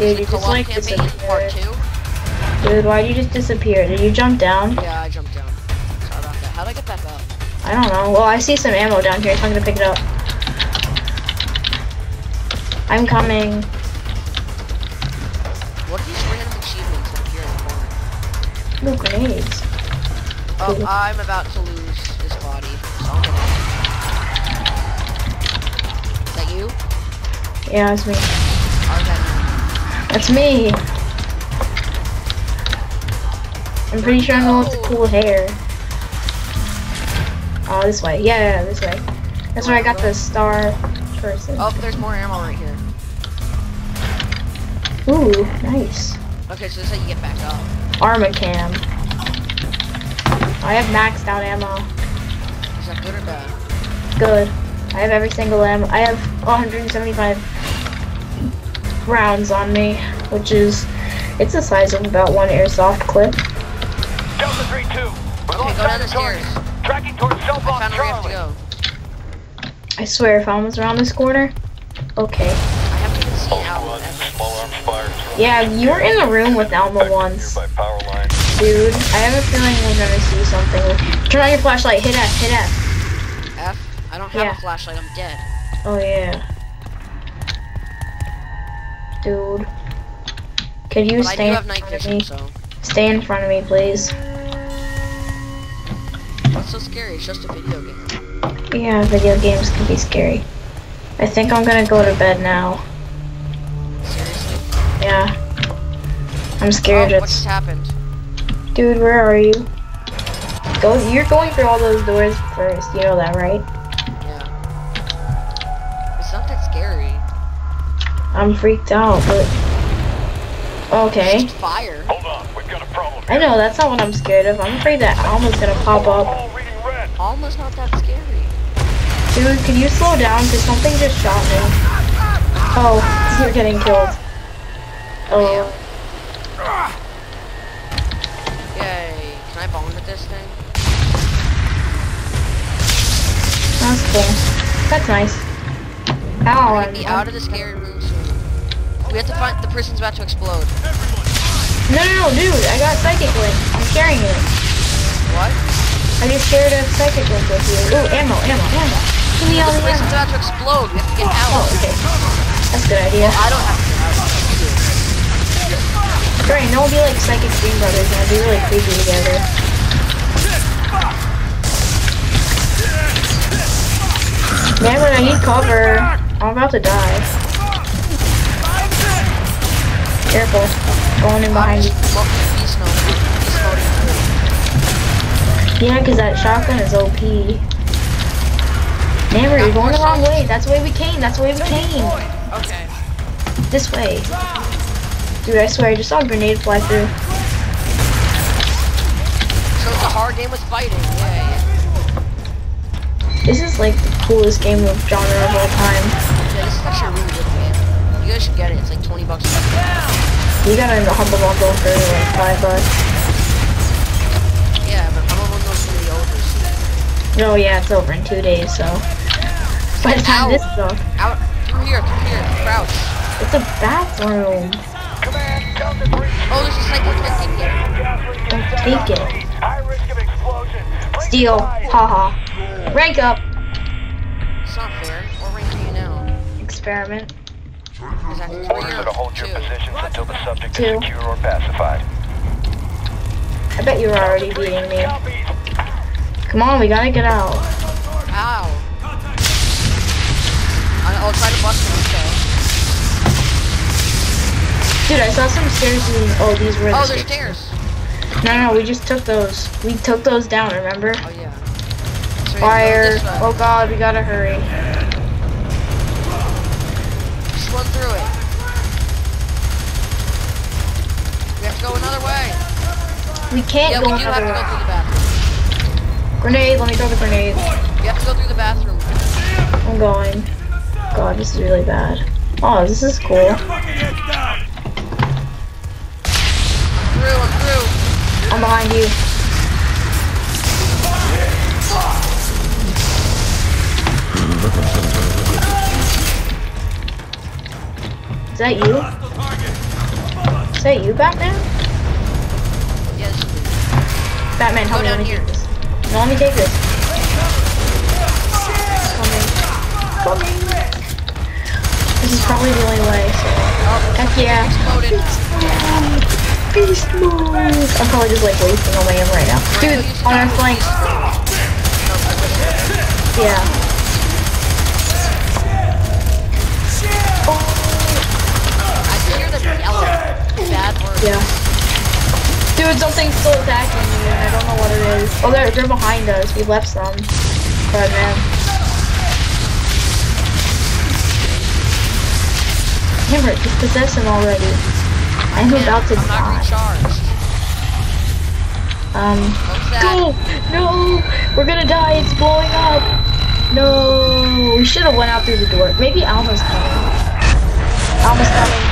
Dude, you just like campaign part disappeared. two. Dude, why'd you just disappear? Did you jump down? Yeah, I jumped down. Sorry about that. How'd I get back up? I don't know. Well, I see some ammo down here, so I'm gonna pick it up. I'm coming. What are these random achievements up here in the corner? Ooh, grenades. Oh. I'm about to lose Yeah, it's me. Or is that That's me. I'm pretty sure I'm the one with the cool hair. Oh, this way. Yeah, yeah, this way. That's where I got the star person. Oh, there's more ammo right here. Ooh, nice. Okay, so this is how you get back up. Arma cam. I have maxed out ammo. Is that good or bad? Good. I have every single ammo. I have 175 rounds on me, which is, it's the size of about one airsoft clip. Delta 3-2. We're Okay, lost go down the of target. stairs. Tracking towards cell I block found where we have to Charlie. go. I swear, if I was around this corner. Okay. I haven't even seen Alma Squad, ever. small arms fire. Yeah, you were in the room with Alma once. By power line. Dude, I have a feeling we're gonna see something. Turn on your flashlight. Hit F. Hit F. F? I don't have Yeah. a flashlight, I'm dead. Oh yeah. Dude. Could you But stay in front of me? so. Stay in front of me, please. What's so scary? It's just a video game. Yeah, video games can be scary. I think I'm gonna go to bed now. Seriously? Yeah. I'm scared oh, what just happened? Dude, where are you? Go. You're going through all those doors first. You know that, right? I'm freaked out, but. Okay. Fire. Hold on, we've got a problem I know, that's not what I'm scared of. I'm afraid that Alma's gonna pop up. All. Alma's not that scary. Dude, can you slow down? Because something just shot me. Oh, you're getting killed. Oh, Yay. Can I bond with this thing? that's cool. That's nice. Ow, gonna I'm, out of the scary room soon. We have to find the prison's about to explode. No, no, no, dude, I got Psychic Link. I'm sharing it. What? I just shared a Psychic Link with you. Ooh, ammo, ammo, ammo. Give me all The ammo. about to explode. We have to get out. Oh, okay. That's a good idea. I don't have to get out. Great, we'll be like Psychic Dream Brothers and it'll be really creepy together. Man, when I need cover, I'm about to die. Careful. Going in behind you. just smoking beast mode. Beast mode through. Yeah, because that shotgun is OP. Namber, you're going the wrong way. That's the way we came. That's the way we came. Okay. This way. Dude, I swear, I just saw a grenade fly through. So it's a hard game with fighting. This is like the coolest game of genre of all time. Yeah, this is actually a really good game. You guys should get it. It's like 20 bucks. You got the Humble Bundle for like 5 bucks. Yeah, but on those really over soon. Oh yeah, it's over in two days, so. By the time Ow. this is up, Out. Through here. Through here. Crouch. it's a bathroom. Command, Delta 3-2. Oh, there's a cycle tank in here. Don't take it. High risk of explosion. Bring Steal. Haha. Rank up. It's not fair. What rank are you now? Experiment. Is that Orders are to hold your positions until the subject Two. is secure or pacified. I bet you're already beating me. Come on, we gotta get out. Ow. I- I'll try to bust him, so. Dude, I saw some stairs and oh, these were oh, the Oh, there's stairs. No, no, we just took those. We took those down, remember? Oh, yeah. So Fire. Go. Oh god, we gotta hurry. Just run through it. We have to go another way. We can't Yeah, go we do have to go through the bathroom. Grenade, let me throw the grenade. We have to go through the bathroom. I'm going. God, this is really bad. Oh, this is cool. I'm through, I'm through. I'm behind you. That you? Is that you, Batman? Yes. Batman, help Go me. down Let me here. take this. No, let me take this. Coming. Coming. This is probably the only way, so. Oh, Heck yeah. Beast mode! I'm probably just like wasting away him right now. Dude, on our flank. Oh, yeah. Yeah. Dude, something's still attacking me and I don't know what it is. Oh, they're, they're behind us. We left some. But man. Hammer, just possess him already. I'm Man, about to I'm not die. recharged. Um, go! No! We're gonna die, it's blowing up! No! We should have went out through the door. Maybe Alma's coming. Alma's coming.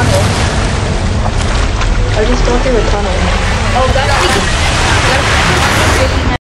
Tunnel. I just go through the tunnel. Oh, that's